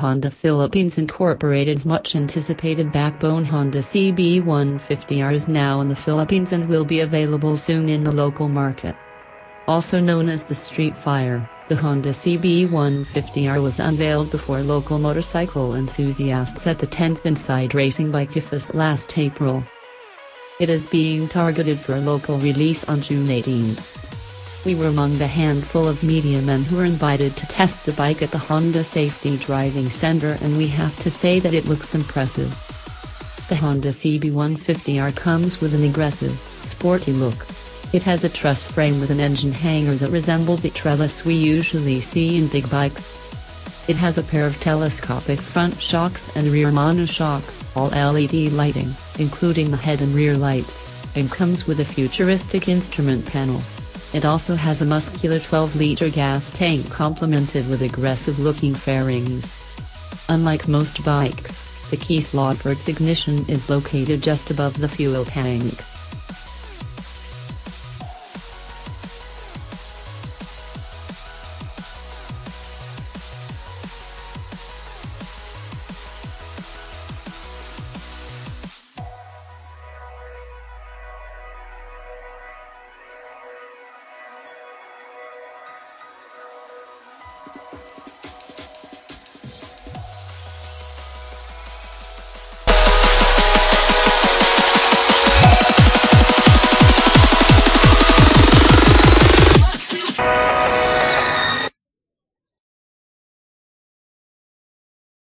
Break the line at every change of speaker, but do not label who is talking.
Honda Philippines Incorporated's much anticipated backbone Honda CB150R is now in the Philippines and will be available soon in the local market. Also known as the Street Fire, the Honda CB150R was unveiled before local motorcycle enthusiasts at the 10th Inside Racing Bike Fest last April. It is being targeted for local release on June 18. We were among the handful of media men who were invited to test the bike at the Honda Safety Driving Center and we have to say that it looks impressive. The Honda CB150R comes with an aggressive, sporty look. It has a truss frame with an engine hanger that resembles the trellis we usually see in big bikes. It has a pair of telescopic front shocks and rear monoshock, all LED lighting, including the head and rear lights, and comes with a futuristic instrument panel. It also has a muscular 12-liter gas tank complemented with aggressive-looking fairings. Unlike most bikes, the key slot for its ignition is located just above the fuel tank.